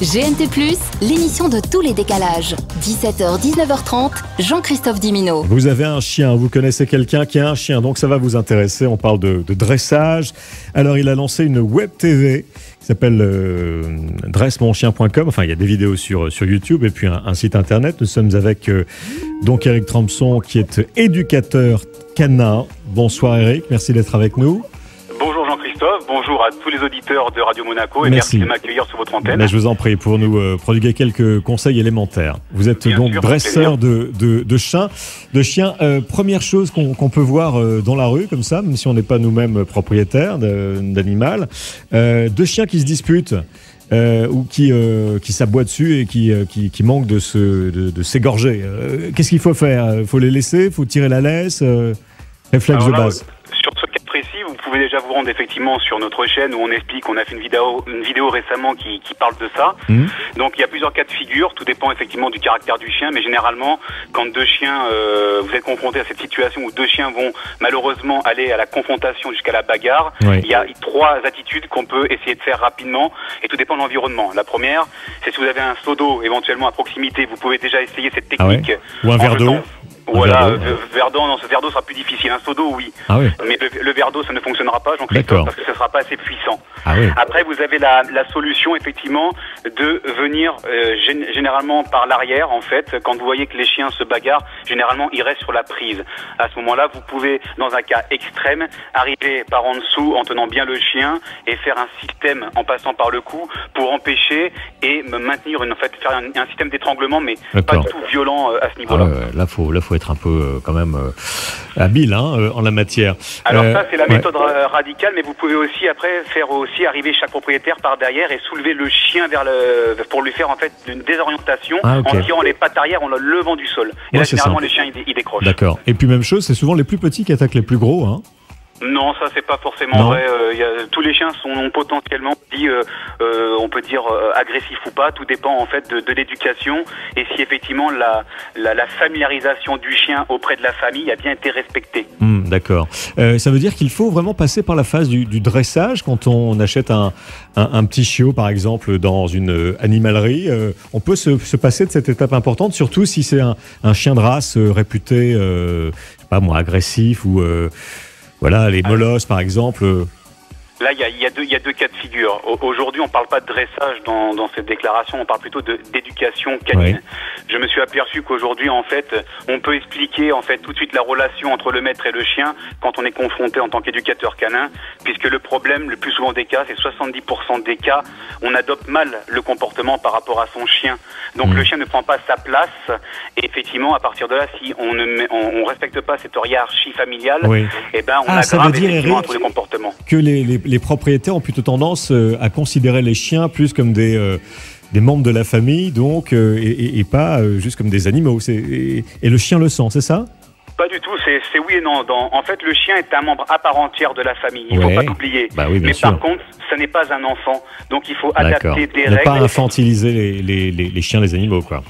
GNT+, l'émission de tous les décalages. 17h, 19h30, Jean-Christophe Dimino. Vous avez un chien, vous connaissez quelqu'un qui a un chien, donc ça va vous intéresser. On parle de, dressage. Alors, il a lancé une web TV qui s'appelle euh, dressemonchien.com. Enfin, il y a des vidéos sur, sur YouTube et puis un, un site internet. Nous sommes avec euh, donc Eric Trampson, qui est éducateur canin. Bonsoir Eric, merci d'être avec nous. Bonjour à tous les auditeurs de Radio Monaco et Merci. merci, de m'accueillir sur votre antenne. Là, je vous en prie pour nous euh, prodiguer quelques conseils élémentaires. Vous êtes Bien donc sûr, dresseur de, de, de chiens. De chiens. Euh, première chose qu'on qu'on peut voir euh, dans la rue, comme ça, même si on n'est pas nous-mêmes propriétaires de- d'animal, euh, deux chiens qui se disputent. euh, ou qui, euh, qui s'aboient dessus et qui, euh, qui, qui manquent de se- de, de s'égorger. Euh, Qu'est-ce qu'il faut faire? Il faut les laisser? Il faut tirer la laisse? Euh, Réflexe de base. Pouvez déjà vous rendre effectivement sur notre chaîne où on explique, on a fait une vidéo, une vidéo récemment qui, qui parle de ça. Mhm. Donc il y a plusieurs cas de figure, tout dépend effectivement du caractère du chien, mais généralement quand deux chiens, euh, vous êtes confrontés à cette situation où deux chiens vont malheureusement aller à la confrontation jusqu'à la bagarre, Oui. il y a trois attitudes qu'on peut essayer de faire rapidement et tout dépend de l'environnement. La première, c'est si vous avez un seau d'eau éventuellement à proximité, vous pouvez déjà essayer cette Ah ouais technique. Ou un verre d'eau Voilà, verre d'eau. non, ce verre d'eau sera plus difficile. Un seau d'eau, oui. Ah oui. Mais le, le verre d'eau, ça ne fonctionnera pas. Jean-Christophe, parce que ce sera pas assez puissant. Ah oui. Après, vous avez la, la solution, effectivement, de venir euh, gén- généralement par l'arrière, en fait. Quand vous voyez que les chiens se bagarrent, généralement, ils restent sur la prise. À ce moment-là, vous pouvez, dans un cas extrême, arriver par en dessous en tenant bien le chien et faire un système en passant par le cou pour empêcher et me maintenir, une, en fait, faire un, un système d'étranglement, mais pas du tout violent euh, à ce Ah niveau-là. ouais, ouais, là, faut, là, faut être un peu euh, quand même euh, habile hein, euh, en la matière. Alors ça c'est la méthode ra- radicale, mais vous pouvez aussi après faire aussi arriver chaque propriétaire par derrière et soulever le chien vers le pour lui faire en fait une désorientation Ah, en tirant les pattes arrière en le levant du sol. Et Ouais, là généralement ça. les chiens ils décrochent. D'accord. Et puis même chose, c'est souvent les plus petits qui attaquent les plus gros. Hein. Non, ça c'est pas forcément Non. vrai. Euh, il y a- tous les chiens sont potentiellement dit, euh, euh, on peut dire euh, agressifs ou pas. Tout dépend en fait de, de l'éducation et si effectivement la, la la familiarisation du chien auprès de la famille a bien été respectée. Hmm, D'accord. Euh, ça veut dire qu'il faut vraiment passer par la phase du, du dressage quand on achète un, un, un petit chiot, par exemple, dans une animalerie. euh, on peut se, se passer de cette étape importante, surtout si c'est un, un chien de race réputé, euh, je sais pas moi, agressif ou euh, voilà les molosses, par exemple. Là, il y a, y a deux, y a deux cas de figure. Au- Aujourd'hui, on parle pas de dressage dans, dans cette déclaration, on parle plutôt d'éducation canine. Je me suis aperçu qu'aujourd'hui, en fait, on peut expliquer en fait tout de suite la relation entre le maître et le chien quand on est confronté en tant qu'éducateur canin, puisque le problème, le plus souvent des cas, c'est 70% des cas, on adopte mal le comportement par rapport à son chien. Donc Mhm. le chien ne prend pas sa place. Et effectivement, à partir de là, si on ne on, on respecte pas cette hiérarchie familiale, Oui. eh ben on Ah, aggrave effectivement tous les comportements. Que les, les- les propriétaires ont plutôt tendance euh, à considérer les chiens plus comme des, euh, des membres de la famille, donc, euh, et, pas euh, juste comme des animaux. Et, et le chien le sent, c'est ça? Pas du tout, c'est oui et non. Dans- en fait, le chien est un membre à part entière de la famille. Il ne Ouais. faut pas l'oublier. Bah oui, Mais sûr. par contre, ce n'est pas un enfant. Donc il faut adapter des Ne pas règles. infantiliser les, les- les- les chiens, les animaux, quoi.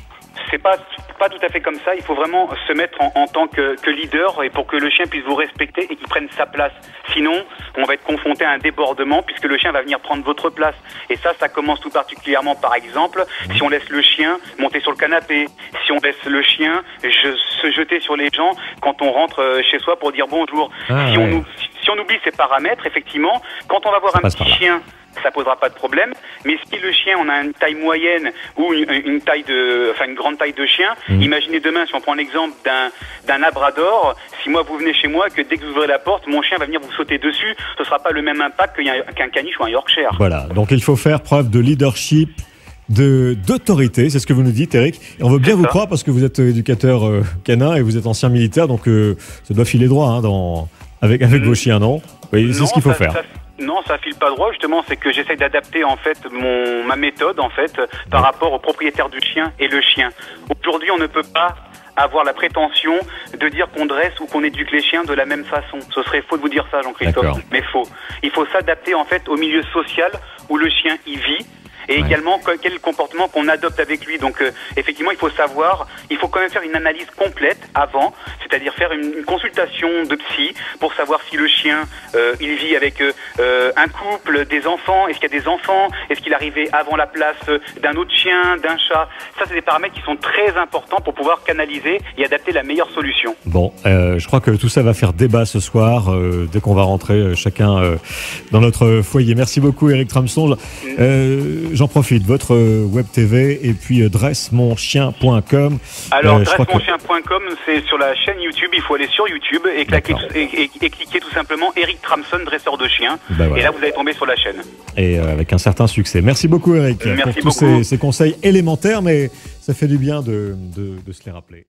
C'est pas pas tout à fait comme ça. Il faut vraiment se mettre en, en tant que, que leader et pour que le chien puisse vous respecter et qu'il prenne sa place. Sinon, on va être confronté à un débordement puisque le chien va venir prendre votre place. Et ça, ça commence tout particulièrement, par exemple, si on laisse le chien monter sur le canapé, si on laisse le chien je- se jeter sur les gens quand on rentre euh, chez soi pour dire bonjour. Ah, si, on, ouais. si on oublie ces paramètres, effectivement, quand on va voir Ça un petit chien ça posera pas de problème. Mais si le chien, on a une taille moyenne ou une, une taille de, enfin une grande taille de chien, Mhm. imaginez demain, si on prend l'exemple d'un d'un labrador, si moi vous venez chez moi, que dès que vous ouvrez la porte, mon chien va venir vous sauter dessus, ce sera pas le même impact qu'un caniche ou un Yorkshire. Voilà. Donc il faut faire preuve de leadership, de d'autorité, c'est ce que vous nous dites, Eric. Et on veut bien vous ça. croire parce que vous êtes éducateur euh, canin et vous êtes ancien militaire, donc euh, ça doit filer droit hein, dans, avec, avec Mm. vos chiens, non? Oui, c'est ce qu'il faut ça- faire. ça- non, ça file pas droit. Justement, c'est que j'essaie d'adapter en fait mon ma méthode en fait par rapport au propriétaire du chien et le chien. Aujourd'hui, on ne peut pas avoir la prétention de dire qu'on dresse ou qu'on éduque les chiens de la même façon. Ce serait faux de vous dire ça, Jean-Christophe, mais faux. Il faut s'adapter en fait au milieu social où le chien y vit et Ouais. également que- quel comportement qu'on adopte avec lui. Donc euh, effectivement, il faut savoir, il faut quand même faire une analyse complète avant, c'est-à-dire faire une, une consultation de psy pour savoir si le chien euh, il vit avec euh, euh, un couple, des enfants, est-ce qu'il y a des enfants, est-ce qu'il est arrivé avant la place euh, d'un autre chien, d'un chat. Ça, c'est des paramètres qui sont très importants pour pouvoir canaliser et adapter la meilleure solution. Bon, euh, je crois que tout ça va faire débat ce soir, euh, dès qu'on va rentrer chacun euh, dans notre foyer. Merci beaucoup Eric Tramson. Euh, J'en profite, votre euh, web TV et puis euh, dressemonchien.com. Alors, Euh, que- dressemonchien.com, c'est sur la chaîne YouTube. Il faut aller sur YouTube et, claquer D'accord. tout- et, et- et cliquer tout simplement Eric Tramson, dresseur de chiens. Bah voilà. Et là, vous allez tomber sur la chaîne. Et euh, avec un certain succès. Merci beaucoup Eric Merci pour tous beaucoup. ces, ces conseils élémentaires, mais ça fait du bien de, de- de se les rappeler.